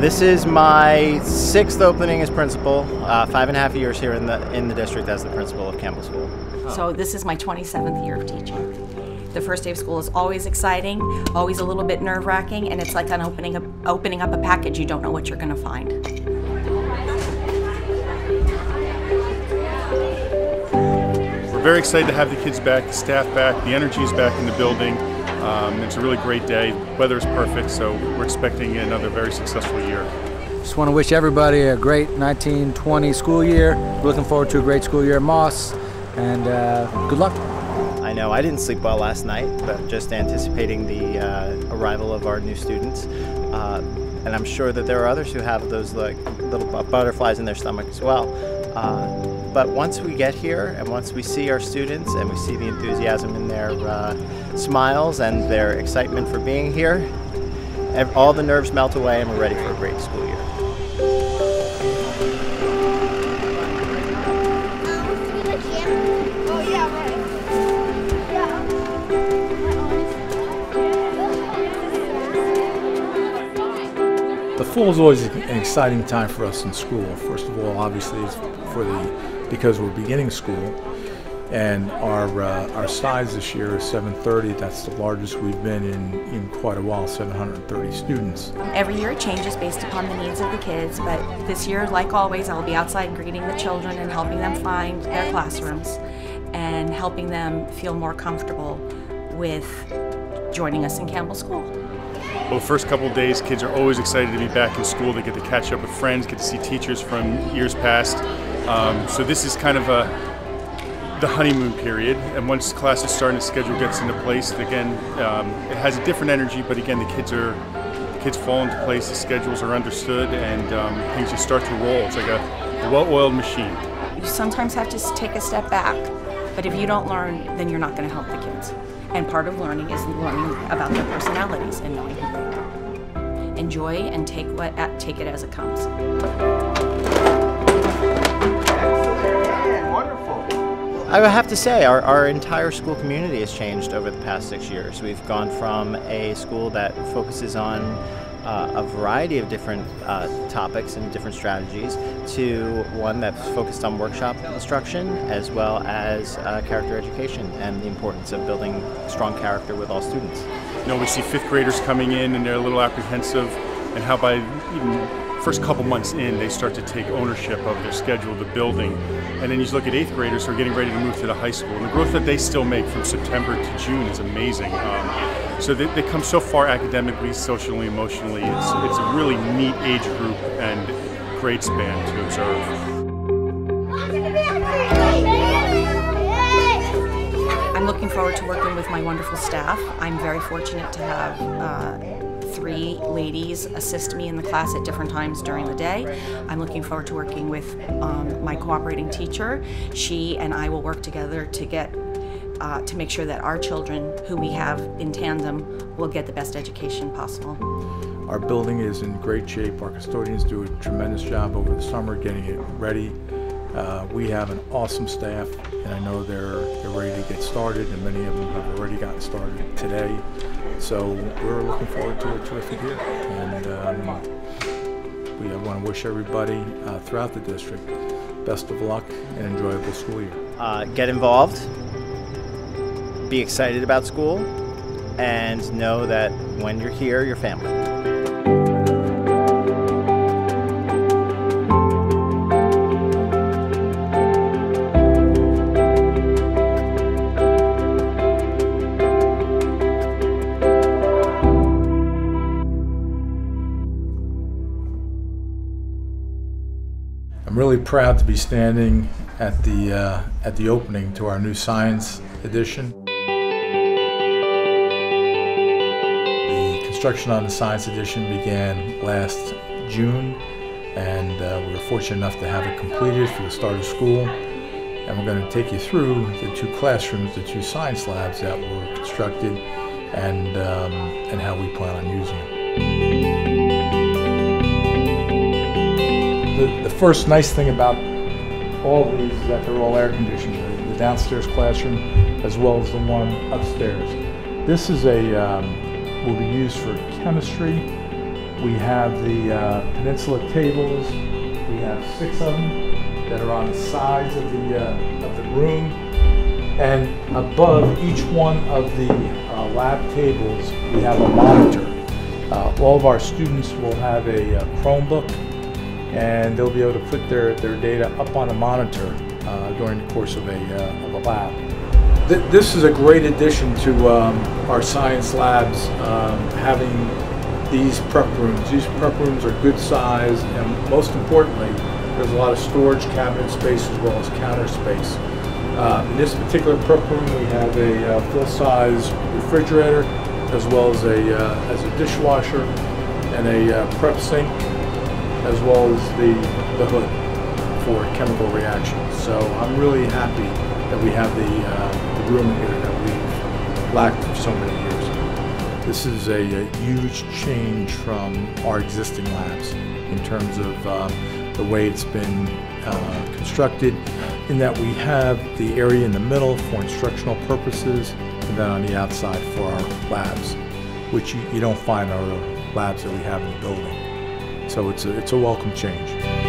This is my sixth opening as principal, uh, five and a half years here in the in the district as the principal of Campbell School. So this is my 27th year of teaching. The first day of school is always exciting, always a little bit nerve-wracking, and it's like on opening up, opening up a package. You don't know what you're going to find. We're very excited to have the kids back, the staff back, the energy is back in the building. Um, it's a really great day. Weather is perfect, so we're expecting another very successful year. Just want to wish everybody a great 1920 school year. Looking forward to a great school year at Moss, and uh, good luck. I know I didn't sleep well last night, but just anticipating the uh, arrival of our new students. Uh, and I'm sure that there are others who have those like little butterflies in their stomach as well. Uh, but once we get here and once we see our students and we see the enthusiasm in their uh, smiles and their excitement for being here, all the nerves melt away and we're ready for a great school year. The fall is always an exciting time for us in school. First of all, obviously, it's for the because we're beginning school, and our uh, our size this year is 730. That's the largest we've been in in quite a while, 730 students. Every year it changes based upon the needs of the kids, but this year, like always, I'll be outside greeting the children and helping them find their classrooms and helping them feel more comfortable with joining us in Campbell School. Well, the first couple days, kids are always excited to be back in school. They get to catch up with friends, get to see teachers from years past. Um, so this is kind of a the honeymoon period, and once classes start and the schedule gets into place, again, um, it has a different energy. But again, the kids are the kids fall into place. The schedules are understood, and um, things just start to roll. It's like a well-oiled machine. You sometimes have to take a step back, but if you don't learn, then you're not going to help the kids. And part of learning is learning about their personalities and knowing who they are. Enjoy and take what take it as it comes. I would have to say our, our entire school community has changed over the past six years. We've gone from a school that focuses on uh, a variety of different uh, topics and different strategies to one that's focused on workshop instruction as well as uh, character education and the importance of building strong character with all students. You know, we see fifth graders coming in and they're a little apprehensive and how by even first couple months in, they start to take ownership of their schedule, the building. And then you look at eighth graders who are getting ready to move to the high school. And the growth that they still make from September to June is amazing. Um, so they, they, come so far academically, socially, emotionally. It's, it's a really neat age group and great span to observe. I'm looking forward to working with my wonderful staff. I'm very fortunate to have uh, three ladies assist me in the class at different times during the day. I'm looking forward to working with um, my cooperating teacher. She and I will work together to get uh, to make sure that our children who we have in tandem will get the best education possible. Our building is in great shape. Our custodians do a tremendous job over the summer getting it ready. Uh, we have an awesome staff, and I know they're, they're ready to get started, and many of them have already gotten started today. So we're looking forward to a terrific year. And um, we want to wish everybody uh, throughout the district best of luck and enjoyable school year. Uh, get involved, be excited about school, and know that when you're here, you're family. I'm really proud to be standing at the, uh, at the opening to our new science edition. The construction on the science edition began last June and uh, we were fortunate enough to have it completed for the start of school. And we're going to take you through the two classrooms, the two science labs that were constructed and, um, and how we plan on using them. The, the first nice thing about all of these is that they're all air conditioned. The, the downstairs classroom as well as the one upstairs. This is a um, will be used for chemistry We have the uh, Peninsula tables. We have six of them that are on the sides of the, uh, of the room. And above each one of the uh, lab tables, we have a monitor. Uh, all of our students will have a uh, Chromebook and they'll be able to put their, their data up on a monitor uh, during the course of a, uh, of a lab. Th this is a great addition to um, our science labs, um, having these prep rooms. These prep rooms are good size and most importantly, there's a lot of storage cabinet space as well as counter space. Uh, in this particular prep room, we have a uh, full-size refrigerator as well as a, uh, as a dishwasher and a uh, prep sink as well as the, the hood for chemical reactions. So I'm really happy that we have the, uh, the room here that we've lacked for so many years. This is a, a huge change from our existing labs in terms of uh, the way it's been uh, constructed in that we have the area in the middle for instructional purposes and then on the outside for our labs, which you, you don't find in other labs that we have in the building. So it's a, it's a welcome change.